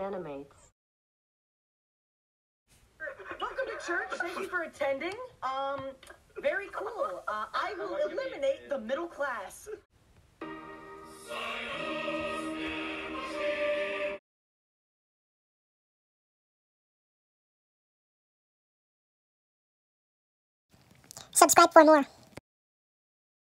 animates. Welcome to church. Thank you for attending. Um, very cool. Uh, I will eliminate the middle class. Subscribe for more.